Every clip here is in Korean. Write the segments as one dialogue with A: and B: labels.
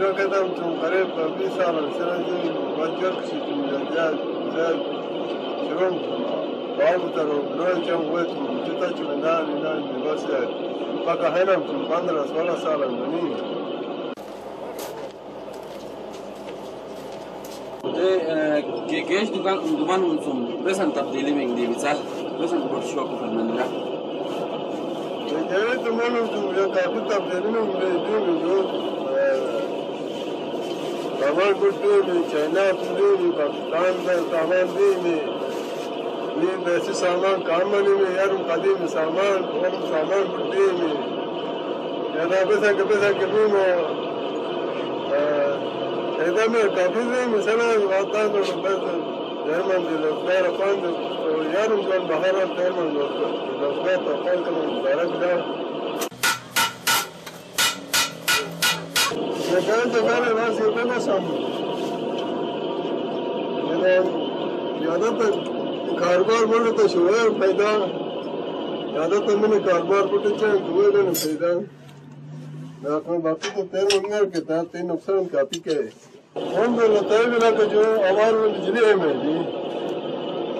A: لو كتبتم قريبا ميثاقا سندي وجبتم للجاد زاد شرمتم وابتروا بلوجا ويتم جتجم نار نار بسير فكهنمتم بندرس ولا صار المنين
B: Gegesh dugan dugan unsum besan tabdili mengdi misal besan bersyukur permendra.
A: Gegesh dugan unsum ya tapi tabdili mengdi itu Zaman kurtuldu, kaynak tutuldu, Pakistan da saman değil mi? Bir besi saman kalmadı mı? Yarım kadim saman, oğlum saman kurtuldu mu? Ya da besen kıpesen kıpı mı? Edemir kapı değil mi? Sen az vatan da besen. Derman dedi, der efendim. Yarım gün bahara derman dostum. Dostlar da kalkalım, darak da. का डायरेक्ट दा Neden de böyle vaziyetlemesem. Neden ya da da कारोबार बोले तो शुरू फायदा ज्यादा तो मैंने कारोबार बोले चाहे दुए का फायदा आपने बाकी तो तेरे मंगल के था तीन नुकसान काफी के कौन बोला तय बिना का जो आवाज में बिजली है मैं जी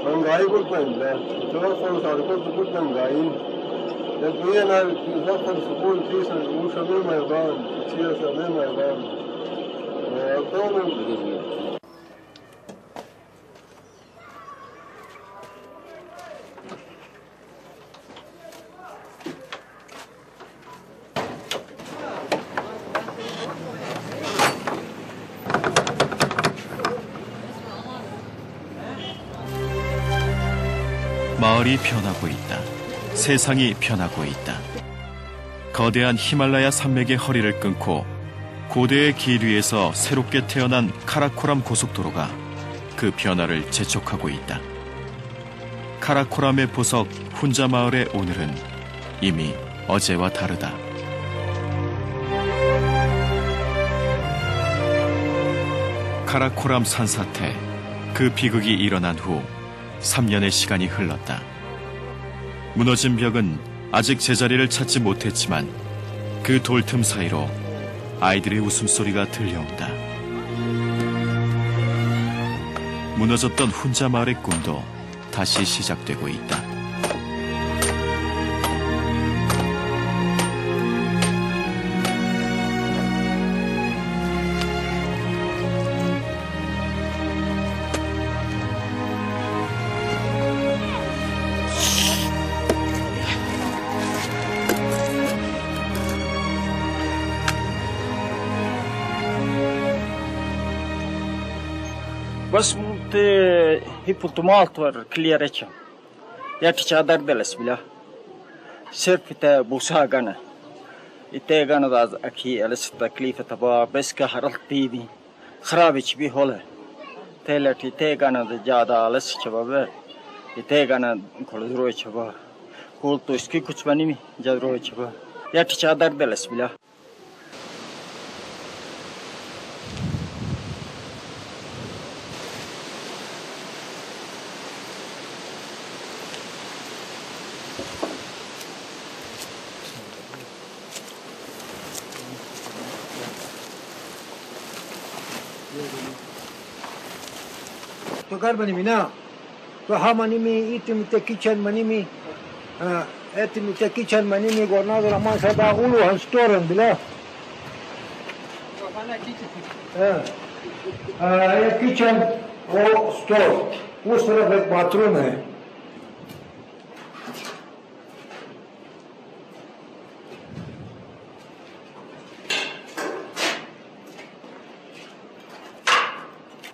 A: महंगाई को पहनता जो कौन साल को तो कुछ महंगाई Як я навіть завтра собою тісно, тому що ми майдан, чесно, ми майдан. А то ми...
C: 마을이 변하고 있다. 세상이 변하고 있다. 거대한 히말라야 산맥의 허리를 끊고 고대의 길 위에서 새롭게 태어난 카라코람 고속도로가 그 변화를 재촉하고 있다. 카라코람의 보석 훈자 마을의 오늘은 이미 어제와 다르다. 카라코람 산사태 그 비극이 일어난 후 3년의 시간이 흘렀다. 무너진 벽은 아직 제자리를 찾지 못했지만 그 돌틈 사이로 아이들의 웃음소리가 들려온다. 무너졌던 훈자 마을의 꿈도 다시 시작되고 있다.
D: Bas mult hipotum altvar kliyereçem. Ya çadar deles bila. Sırf ite busa gana. İte gana da aki eles taklif taba beska haralt tidi. Khrabiç bi hole. Telet ite gana da jada eles çababe. İte gana kolodro çaba. Kul to iski kuçmani mi jadro çaba. Ya çadar deles
E: bila. Tocar mani mina. Toha mani mi iti mite kitchen mani mi. Eti mite kitchen mani mi gornad rahman sada ulu han storen bila. ये kitchen और store उस तरफ़ एक बाथरूम है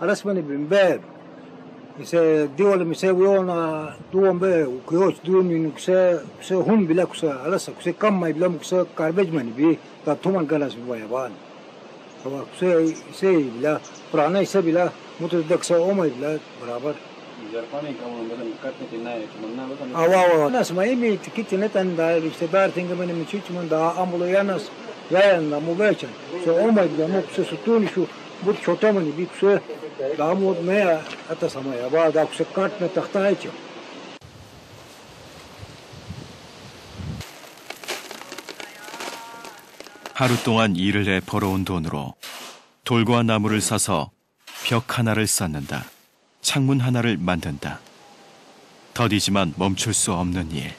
E: رسما من باب دول مساويون دوم با وكيوش دون نكسا كسا هم بلا كسا رسا كسا كم ما بلا مكسا كاربج من بي تا تومن قلاس بيابان سوا كسا سي بلا برانا يسا بلا متدك سا اوما بلا برابر اوا اوا ناس ما يمي تكيت نتن دا الاختبار تنجا من مشيت من دا امبلو يانس يانا مباشر سو اوما بلا مكسا ستوني شو بود شوتامني بي كسا Гамуд не, это самое, вода ксукат на тахтайте.
C: 하루 동안 일을 해 벌어온 돈으로 돌과 나무를 사서 벽 하나를 쌓는다. 창문 하나를 만든다. 더디지만 멈출 수 없는 일.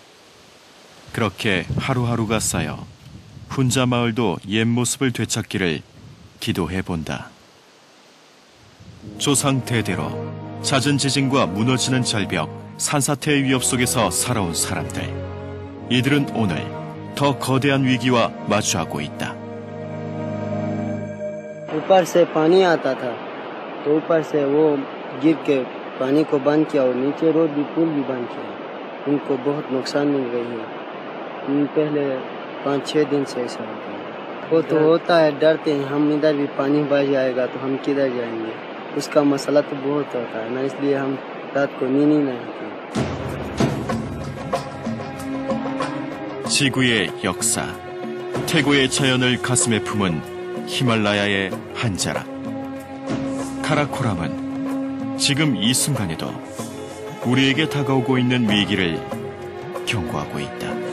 C: 그렇게 하루하루가 쌓여 훈자 마을도 옛 모습을 되찾기를 기도해 본다. 조상 대대로 잦은 지진과 무너지는 절벽, 산사태의 위협 속에서 살아온 사람들. 이들은 오늘 더 거대한 위기와 마주하고 있다.
F: ऊपर से पानी आता था तो ऊपर से वो गिर के पानी को बंद किया और नीचे रोड भी पुल भी बंद किया उनको बहुत नुकसान मिल गई है उम, पहले पाँच छः दिन से ऐसा होता है वो तो होता है डरते हैं हम इधर भी पानी बह जाएगा तो हम किधर जाएंगे उसका मसला तो बहुत होता है ना इसलिए हम रात को नींद ही नहीं आती
C: 지구의 역사, 태고의 자연을 가슴에 품은 히말라야의 한 자락. 카라코람은 지금 이 순간에도 우리에게 다가오고 있는 위기를 경고하고 있다.